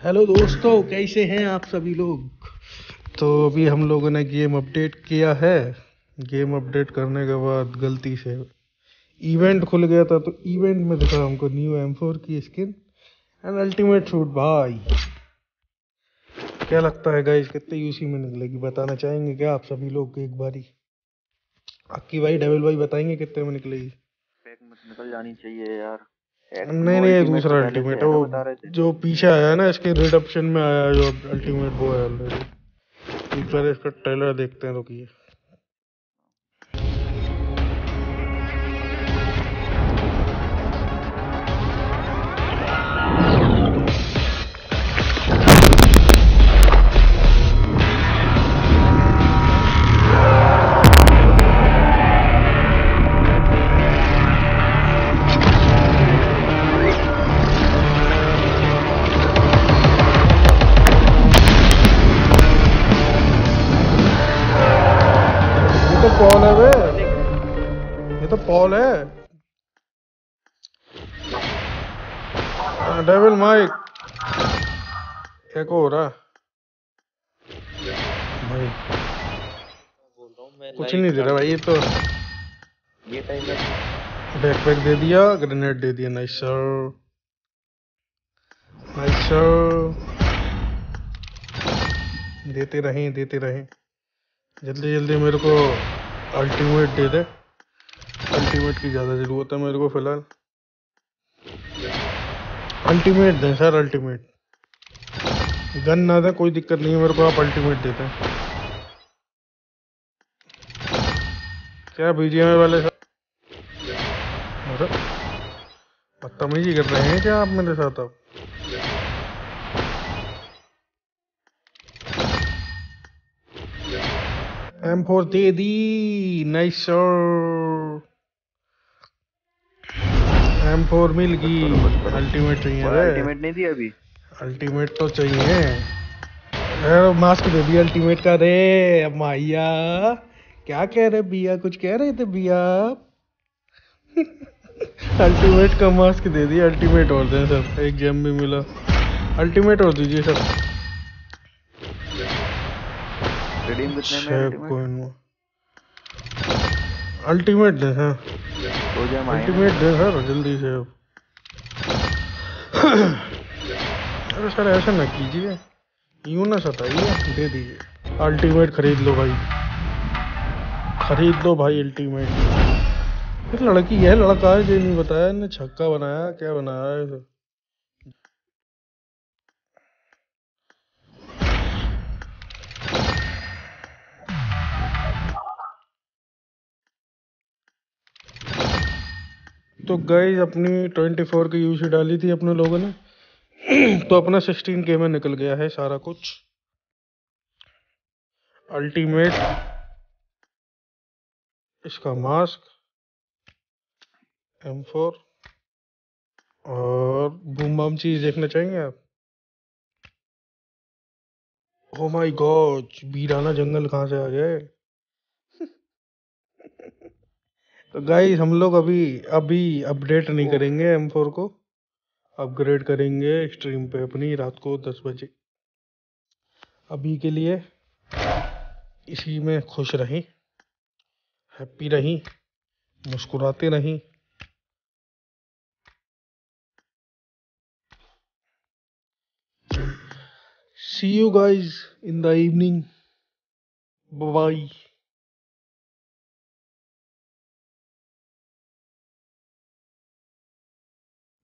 Hello दोस्तों, कैसे हैं आप सभी लोग? तो अभी हम लोगों ने गेम अपडेट किया है। गेम अपडेट करने के बाद गलती से इवेंट खुल गया था तो इवेंट में दिखा हमको न्यू एम फोर की स्किन एंड अल्टीमेट शूट भाई क्या लगता है गाइस कितने यूसी में निकलेगी? बताना चाहेंगे क्या आप सभी लोग एक बारी? अक्की भाई डेविल भाई बताएँगे कितने में निकलेगी? निकल जानी चाहिए यार। नहीं नहीं एक दूसरा तो अल्टीमेट है वो जो पीछे आया है ना इसके रिडप्शन में आया जो अल्टीमेट वो है ऑलरेडी एक बार इसका ट्रेलर देखते हैं रुकिए पॉल है वे। ये तो पॉल है। डेविल माइक क्या को हो। रहा भाई। हूँ कुछ नहीं दे रहा भाई ये तो। ये टाइम बैकपैक दे दिया ग्रेनेड दे दिया नाइस सर नाइस सर देते रहें देते रहें। जल्दी जल्दी मेरे को अल्टीमेट दे दे अल्टीमेट की ज़्यादा ज़रूरत है मेरे को फ़िलहाल। अल्टीमेट दें सर अल्टीमेट गन ना दें कोई दिक्कत नहीं है मेरे को, आप अल्टीमेट देते हैं। क्या बीजीएमए वाले सर? बदतमीजी कर रहे हैं क्या आप मेरे साथ आप M4 दे दी नाइस M4 मिल गई अल्टीमेट चाहिए अल्टीमेट नहीं दिया अभी? अल्टीमेट तो चाहिए। अरे मास्क दे दी अल्टीमेट का रे। माइया क्या कह रहे बिया? कुछ कह रहे थे बिया? अल्टीमेट का मास्क दे दिया अल्टीमेट और दें सर एक जेम भी मिला। अल्टीमेट और दीजिए सर रिडीम कितने में अल्टीमेट दें हाँ दो जम आए अल्टीमेट दें सर जल्दी से अब। अरे सर ऐसा ना कीजिए। यूँ ना सताइए दे दीजिए। अल्टीमेट खरीद लो भाई। खरीद लो भाई अल्टीमेट लड़की है लड़का है जो नहीं बताया ने छक्का बनाया क्या बनाया है तो गाइस अपनी 24 की यूसी डाली थी अपने लोगों ने। तो अपना 16 के में निकल गया है सारा कुछ। अल्टीमेट इसका मास्क M4 और बूम बम चीज़ देखना चाहेंगे आप? ओ माय गॉड वीराना जंगल कहाँ से आ गए तो गाइस हम लोग अभी अभी अपडेट नहीं करेंगे M4 को। अपग्रेड करेंगे स्ट्रीम पे अपनी रात को 10 बजे। अभी के लिए इसी में खुश रहें हैप्पी रहीं मुस्कुराते रहें। See you guys in the evening. Bye bye